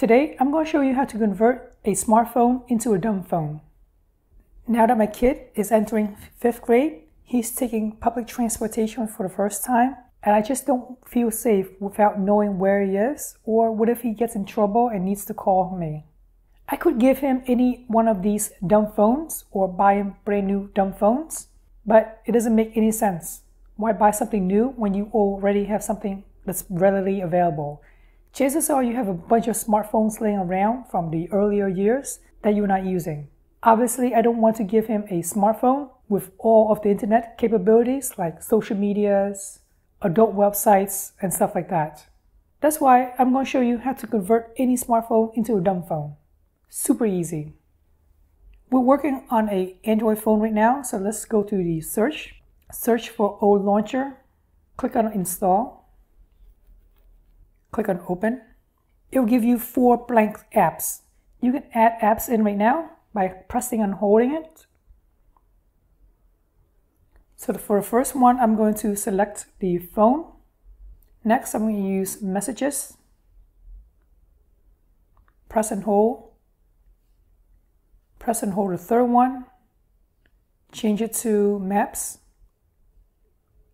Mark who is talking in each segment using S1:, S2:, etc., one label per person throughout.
S1: Today, I'm going to show you how to convert a smartphone into a dumb phone. Now that my kid is entering fifth grade, he's taking public transportation for the first time, and I just don't feel safe without knowing where he is, or what if he gets in trouble and needs to call me. I could give him any one of these dumb phones or buy him brand new dumb phones, but it doesn't make any sense. Why buy something new when you already have something that's readily available? Chances are you have a bunch of smartphones laying around from the earlier years that you're not using. Obviously, I don't want to give him a smartphone with all of the internet capabilities like social medias, adult websites, and stuff like that. That's why I'm going to show you how to convert any smartphone into a dumb phone. Super easy. We're working on a Android phone right now, so let's go to the search. Search for Olauncher, click on install, Click on open. It will give you four blank apps. You can add apps in right now by pressing and holding it. So for the first one, I'm going to select the phone. Next, I'm going to use messages. Press and hold. Press and hold the third one. Change it to maps.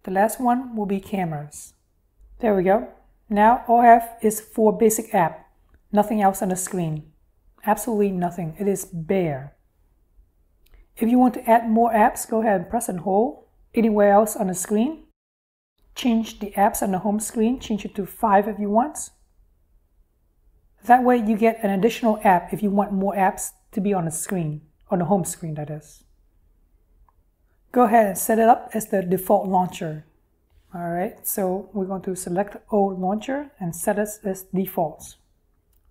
S1: The last one will be cameras. There we go. Now all have is four basic app, nothing else on the screen. Absolutely nothing. It is bare. If you want to add more apps, go ahead and press and hold anywhere else on the screen. Change the apps on the home screen, change it to five if you want. That way you get an additional app if you want more apps to be on the screen, on the home screen that is. Go ahead and set it up as the default launcher. All right, so we're going to select Olauncher and set it as defaults.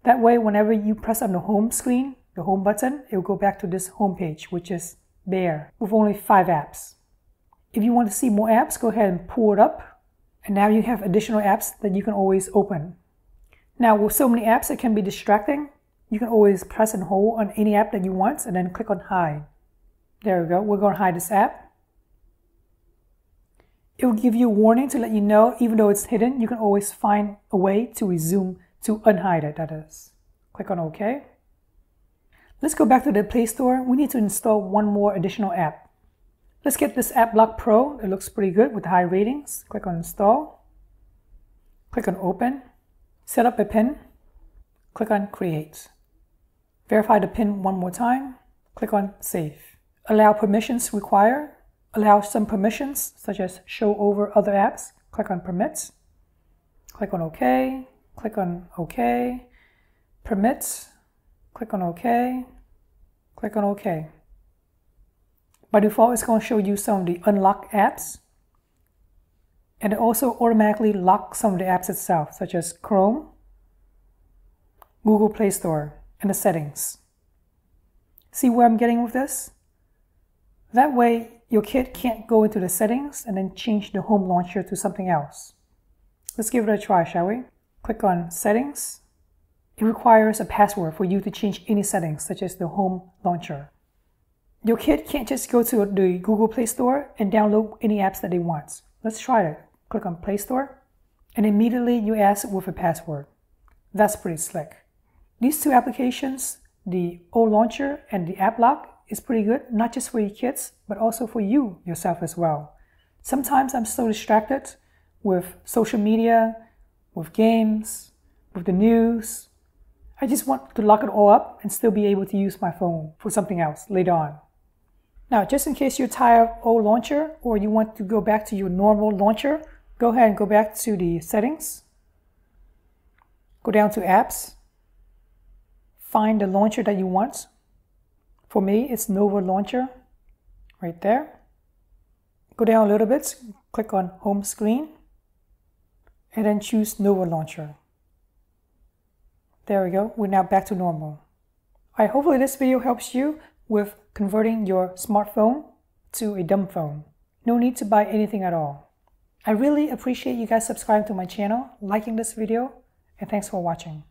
S1: That way, whenever you press on the home screen, the home button, it will go back to this home page, which is bare with only five apps. If you want to see more apps, go ahead and pull it up. And now you have additional apps that you can always open. Now, with so many apps, it can be distracting. You can always press and hold on any app that you want and then click on hide. There we go. We're going to hide this app. It will give you a warning to let you know, even though it's hidden, you can always find a way to resume, to unhide it, that is. Click on OK. Let's go back to the Play Store. We need to install one more additional app. Let's get this App Lock Pro. It looks pretty good with high ratings. Click on Install. Click on Open. Set up a PIN. Click on Create. Verify the PIN one more time. Click on Save. Allow permissions required allow some permissions, such as show over other apps. Click on Permits. Click on OK. Click on OK. Permits. Click on OK. Click on OK. By default, it's going to show you some of the unlocked apps. And it also automatically locks some of the apps itself, such as Chrome, Google Play Store, and the settings. See where I'm getting with this? That way, your kid can't go into the settings and then change the home launcher to something else. Let's give it a try, shall we? Click on Settings. It requires a password for you to change any settings, such as the home launcher. Your kid can't just go to the Google Play Store and download any apps that they want. Let's try it. Click on Play Store, and immediately you ask with a password. That's pretty slick. These two applications, the O Launcher and the App Lock, is pretty good, not just for your kids, but also for you yourself as well. Sometimes I'm so distracted with social media, with games, with the news. I just want to lock it all up and still be able to use my phone for something else later on. Now, just in case you're tired of Olauncher or you want to go back to your normal launcher, go ahead and go back to the settings. Go down to apps. Find the launcher that you want. For me, it's Nova Launcher right there. Go down a little bit, click on Home Screen, and then choose Nova Launcher. There we go. We're now back to normal. I hopefully this video helps you with converting your smartphone to a dumb phone. No need to buy anything at all. I really appreciate you guys subscribing to my channel, liking this video, and thanks for watching.